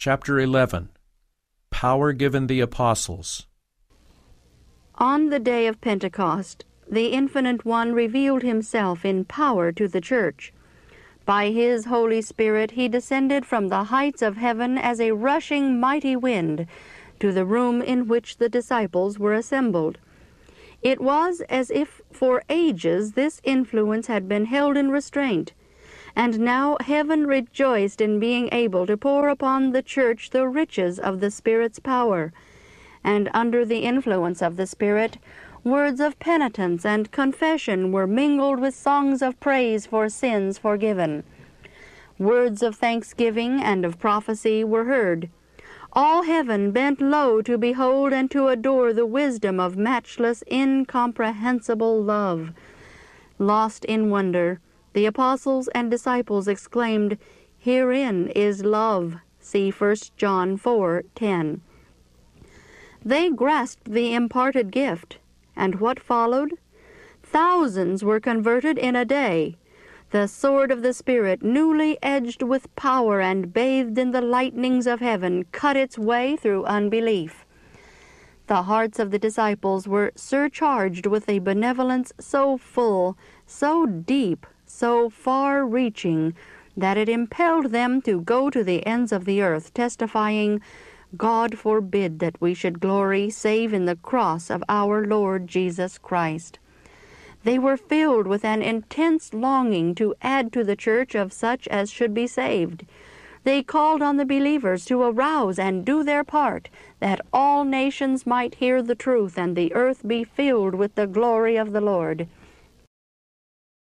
Chapter 11 Power Given the Apostles. On the day of Pentecost, the Infinite One revealed himself in power to the church. By his Holy Spirit he descended from the heights of heaven as a rushing mighty wind to the room in which the disciples were assembled. It was as if for ages this influence had been held in restraint, and now heaven rejoiced in being able to pour upon the church the riches of the Spirit's power, and under the influence of the Spirit, words of penitence and confession were mingled with songs of praise for sins forgiven. Words of thanksgiving and of prophecy were heard. All heaven bent low to behold and to adore the wisdom of matchless, incomprehensible love. Lost in wonder, the apostles and disciples exclaimed, Herein is love. See 1 John 4 10. They grasped the imparted gift, and what followed? Thousands were converted in a day. The sword of the Spirit, newly edged with power and bathed in the lightnings of heaven, cut its way through unbelief. The hearts of the disciples were surcharged with a benevolence so full, so deep, so far reaching, that it impelled them to go to the ends of the earth, testifying, God forbid that we should glory save in the cross of our Lord Jesus Christ. They were filled with an intense longing to add to the church of such as should be saved. They called on the believers to arouse and do their part, that all nations might hear the truth and the earth be filled with the glory of the Lord.